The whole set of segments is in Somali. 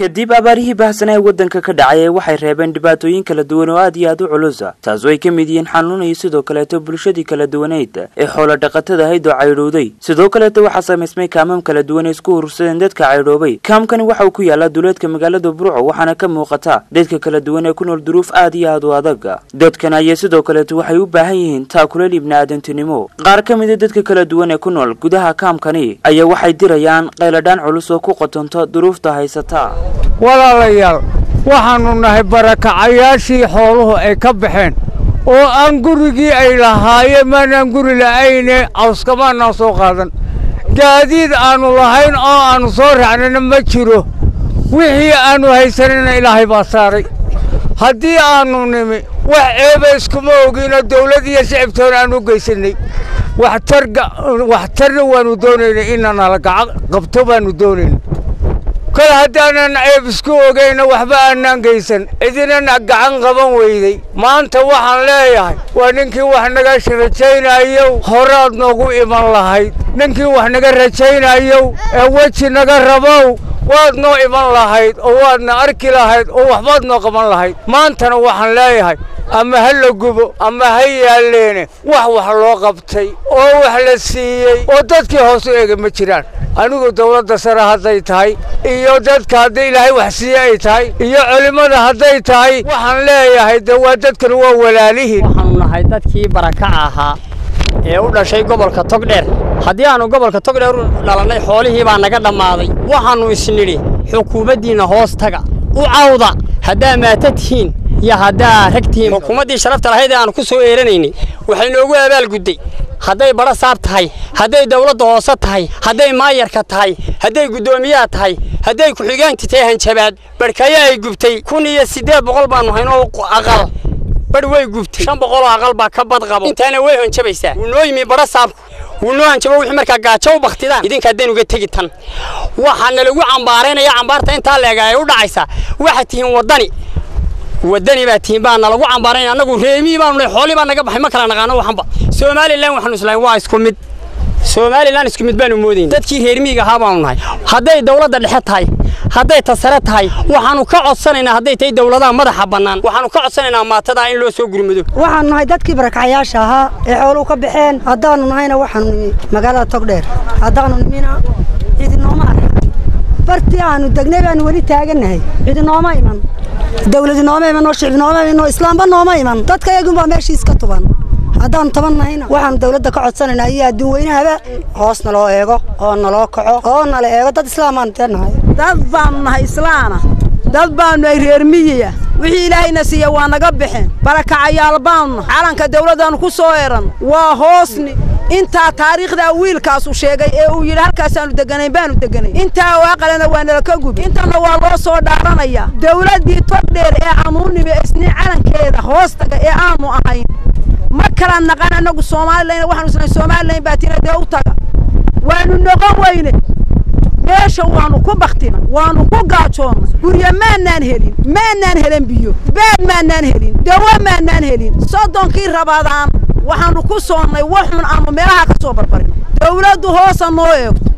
kadib abaarihii baahsanaa waddanka ka dhacay ee waxay reebeen dhibaatooyin kala duwan oo aad iyo aad u culusa taasoo ay ka mid yihiin xanuun iyo sidoo kaleeto bulshadii kala duwaneyd ee xoola dhaqatada ahayd oo caydhowday sidoo kaleeto waxaa samaysmay kaamam kala duwan ee isku urursadeen dadka caydhoobay kaamkani waxa uu ku yaalaa duleedka magaalada burco waxaana ka muuqata dadka kala duwan ee ku nool duruuf aad iyo aad u adag. Dadkan ayaa sidoo kaleeto waxay u baahan yihiin taakuleel ibni aadantinimo qaar ka mid a dadka kala duwan ee ku nool gudaha kaamkani ayaa waxay dirayaan qayladhaan culus oo ku qotonto duruufta haysata walaalayaal waxaannu nahay barakacayaashii xooluhu ay ka baxeen oo aan gurigii ay lahaayeen maanaan guri la'ayne cawskamaanaan soo qaadan. Gaadiid aannu lahayn oo aannu soo raacnana ma jiro. Wixii aannu haysanayna ilaahay baa saaray. Haddii aannu nimi wax ceeba iskuma ogiino dawlad iyo shicibtoona aan u geysannay waxtarna waannu doonaynay inanala gacan qabto baannu doonayna kol haddaanan ceeb isku ogayna waxba aanaan geysan. Cidinana gacan qaban weyday. Maanta waxaan leeyahay waa ninkii wax naga rajaynayow horaad noogu iman lahayd. Ninkii wax naga rajaynayow ee weji naga rabow waad noo iman lahayd oo waadna arki lahayd oo waxbaad noo qaban lahayd. Maantana waxaan leeyahay ama ha la gubo ama ha yaalleene wax wax loo qabtay oo wax la siiyey oo dadkii hoos u eega ma jiraan. Anigu dawladda sare hadday tahay iyo dadka haddii ilaahay wax siiye ay tahay iyo culimmada hadday tahay waxaan leeyahay de waa dadkan waa walaalihiin waxaanu nahay dadkii barakaca ahaa ee u dhashay gobolka togdheer. Haddii aannu gobolka togdheer u dhalannay xoolihii baa naga dhammaaday. Waxaannu isnidhi xukuumaddiinna hoos taga. U cawda haddaa maata tihiin iyo haddaa rag tihiin xukuumaddii sharafta lahayd ee aannu ku soo eeranaynay waxay noogu abaalgudday hadday badho saab tahay hadday dawladda hoose tahay hadday maayarka tahay hadday guddoomiyaha tahay hadday ku-xigeenka tahay hanjabaad badhkaya ay gubtay. Kun iyo siddeed boqol baannu haynoo aqal badh way gubtay shan boqoloo aqal baa ka bad qabo. Intaana way hanjabaysaa wuu noo yimi saabku wuu noo hanjabo wixii markaa gaajo u baktidaan. Idinka haddaynu uga tegi tan. Waxaana lagu cambaaraynaya cambaarta intaa leega ay u dhacaysaa waxaad tihiin waddani. Waddani baa tihiin baana lagu cambaaraynaya annagu reemii baanu nahay xoolii baa naga baxay. Ma kala naqaano waxanba. Somalilan waxaanu islahay waa isku mid. Somalilan isku mid baanu moodayna dadkii reer miyiga ahaa baanu nahay. Hadday dawladda dhexe tahay hadday tasare tahay waxaanu ka codsanaynaa hadday tahay dawladaha madaxa bannaan. Waxaanu ka codsanaynaa maatadaa in loo soo gurmado. Waxaanu nahay dadkii barakacayaasha ahaa ee xooluhu ka baxeen. Haddaannu nahayna waxaanu nimi magaalada togdheer haddaannu nimina cidinooma arka bartii aanu degnay baanu weli taagannahay. Cidinooma iman. Dawladi nooma iman oo shicib nooma iman oo islaamba nooma iman. Dadka yagunbaa meeshiis ka tuban. Haddaannu taban nahayna waxaanu dawladda ka codsanaynaa iyo adduun weynahaba hoos naloo eego oo naloo kaco oo nala eego. Dad islaamaan dee dad baannu nahay islaana. Dad baannu ay reer miyiya wixii ilaahayna siiya waa naga baxeen barakacayaal baannu. Nahay calanka dawladdaannu ku soo eran. Waa hoosni. Intaa taariikhdaa wiilkaasu sheegay ee uu yidhi halkaasaannu deganayn baanu deganay intaa waaqalena waa nala ka gubi intana waa loo soo dhaaranayaa dawladdii togdheer ee aanuunimi isni calankeeda hoostaga ee aanu ahayn ma kala naqan annagu soomalilan waxaanu isnahay somalilan baa tina dee u taga. Waanu noqon weyne meesha waanu ku baktina waanu ku gaajoonna guryo maanaan helin maanaan helen biyo baad maanaan helin dawo maanaan helin. Soddonkii rabaadaan waxaanu ku soonnay waxun aanu meelaha ka soo barbarino dawladdu hoosa noo eegto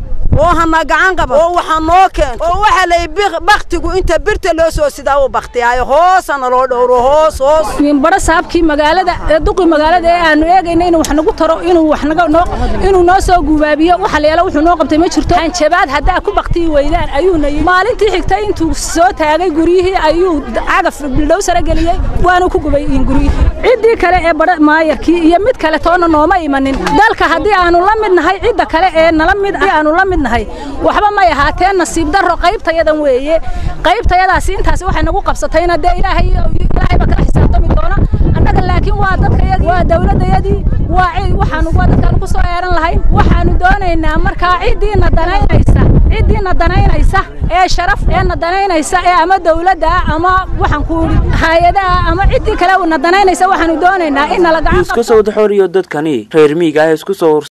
oo hana gacan qaba oo waxa noo keento. Oo waxaa lay baktigu inta birta loo soo sidaa u baktiyaayo hoosana loo dhowro hoos hoos. Badho saabkii magaalada ee duqii magaalada ee aanu eegayna inuu wax nagu taro inuu wax naga noo inuu noo soo guubaabiyo waxa la yeelo wuxuu noo qabtay ma jirto. Hanjabaad haddaa ku baktiyi weydaan ayuuna yidhi maalintii xigtay intuu soo taagay guryihii ayuu cagaf bildhow sare geliyey waanu ku gubay guryihii ciddii kale ee badho maayarkii iyo mid kale toona nooma imanin. Dalka haddii aanu la mid nahay cidda kale ee nala mid aanu la mid waxba may ahaatee nasiib darro qaybtayadan weeye. Qaybtayadaasi intaasi waxay nagu qabsatayna. Dee ilaahay ilaahay baa kala xisaabtami doona. Annaga laakiin waa dadkayadii waa dawladdayadii waa waxaanu waa dadkaanu ku soo eeran lahayn. Waxaanu doonaynaa markaa ciddiina danaynaysa ciddiina danaynaysa ee sharaf eena danaynaysa ee ama dawladda ama waxaan ku idhi hay'adaha ama ciddii kale na danaynaysa waxaanu doonaynaa in nala gacan isku soo wadaxooriyo dadkani reer miyiga ah isku soo